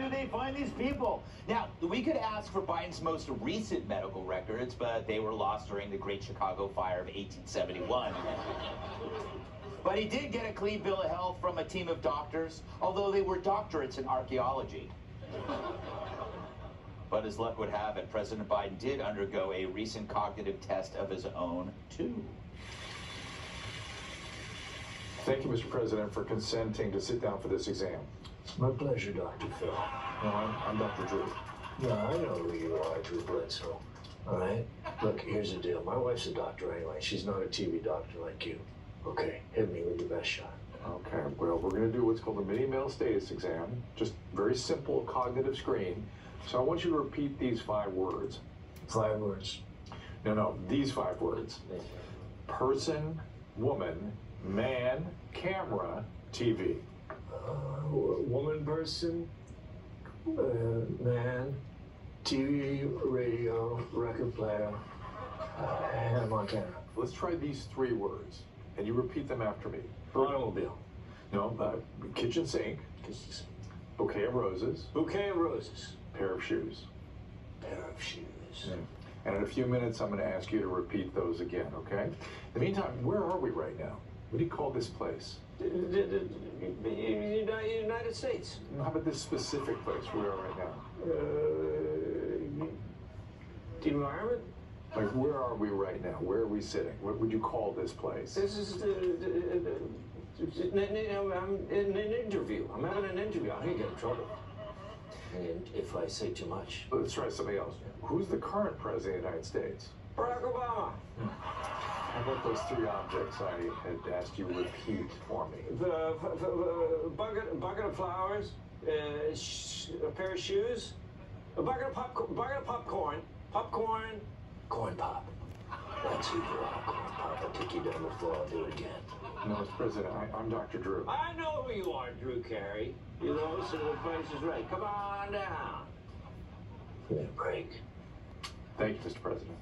do they find these people? Now, we could ask for Biden's most recent medical records, but they were lost during the Great Chicago Fire of 1871. but he did get a clean bill of health from a team of doctors, although they were doctorates in archaeology. But as luck would have it, President Biden did undergo a recent cognitive test of his own, too. Thank you, Mr. President, for consenting to sit down for this exam. My pleasure, Dr. Phil. No, I'm, I'm Dr. Drew. No, I know who you are, Drew Bledsoe. All right? Look, here's the deal. My wife's a doctor anyway. She's not a TV doctor like you. Okay, hit me with your best shot. Okay, well, we're going to do what's called a mini mental status exam. Just very simple cognitive screen. So I want you to repeat these five words. Five words. No, no, these five words person, woman, man, camera, TV. Woman, person, uh, man, TV, radio, record player, uh, Hannah Montana. Let's try these three words, and you repeat them after me. Automobile. No, uh, kitchen sink, Kisses. bouquet of roses, Bouquet of roses. pair of shoes. Pair of shoes. And in a few minutes, I'm going to ask you to repeat those again, okay? In the meantime, where are we right now? What do you call this place? The, the, the, the United States. How about this specific place we are right now? Uh, the environment. Like, where are we right now? Where are we sitting? What would you call this place? This is the, the, the, the, I'm in an interview. I'm having an interview. I can get in trouble. And if I say too much. Let's try something else. Who's the current president of the United States? Barack Obama. How about those three objects I had asked you to repeat for me? The, the, the bucket, bucket of flowers, uh, sh- a pair of shoes, a bucket of pop, bucket of popcorn, popcorn, corn pop. That's who you are, corn pop. I'll take you down the floor. I'll do it again. No, it's President, I, I'm Dr. Drew. I know who you are, Drew Carey. You know, so the price is right. Come on down. Give me a break. Thank you, Mr. President.